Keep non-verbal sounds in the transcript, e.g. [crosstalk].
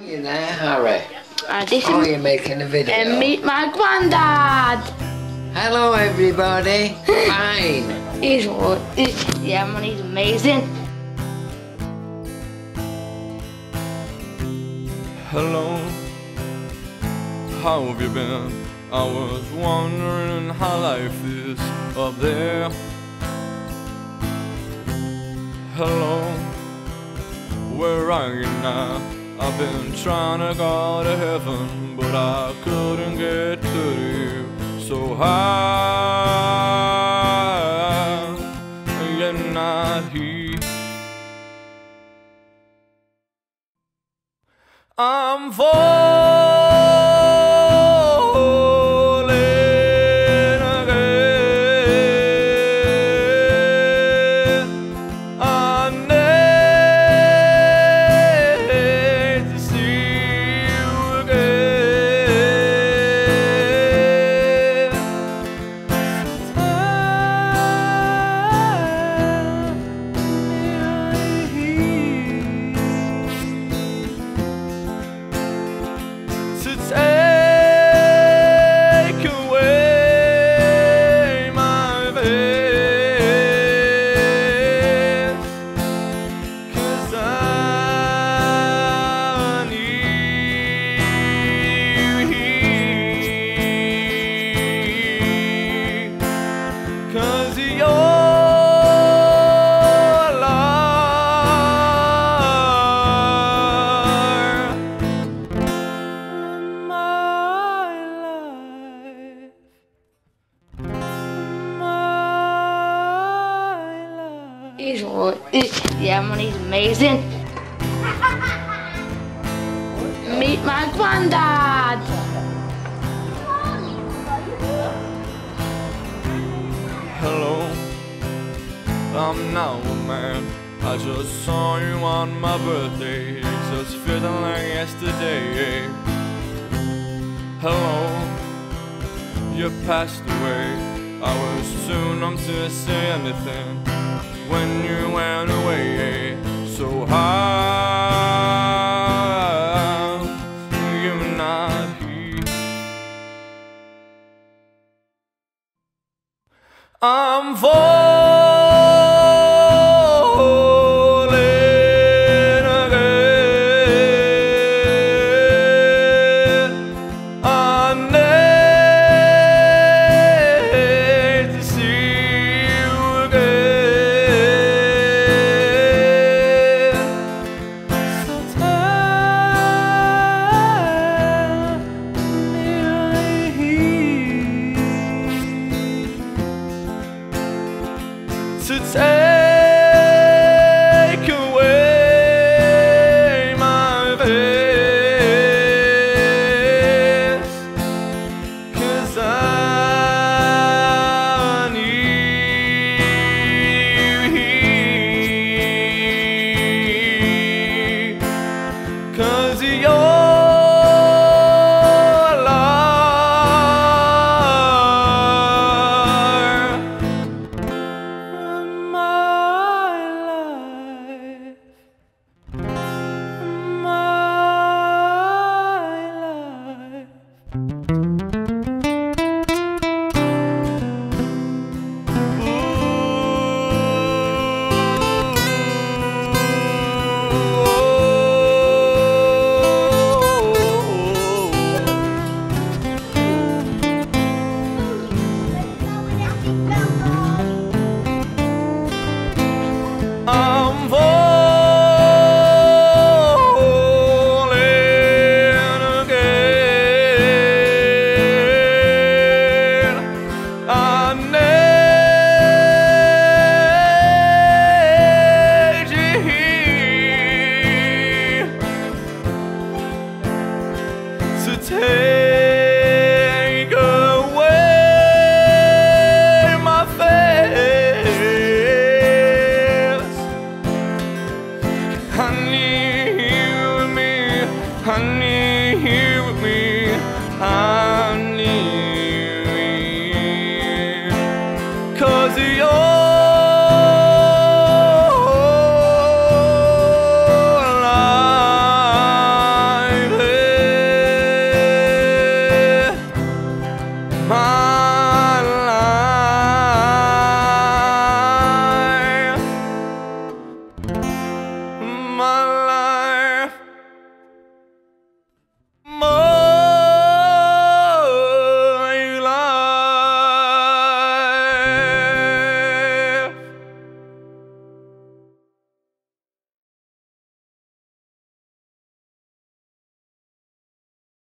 you there, Harry? Uh, this Oh, is you're making a video. and meet my granddad. Hello, everybody. Fine. [laughs] He's what? Yeah, man, he's amazing. Hello, how have you been? I was wondering how life is up there. Hello, where are you now? I've been trying to go to heaven, but I couldn't get to you. So high, you're not here. I'm falling life. Eh, yeah, man, he's amazing. Meet my granddad. Hello, I'm now a man. I just saw you on my birthday, it's just like yesterday. Hello, you passed away. I was too numb to say anything when you went away. So how you not here? I'm falling to take take my